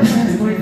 I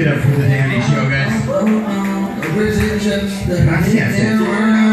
it up for the Danny Show, guys. Gracias.